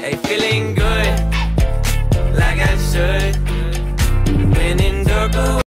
Hey, feeling good, like I should. When in Durban.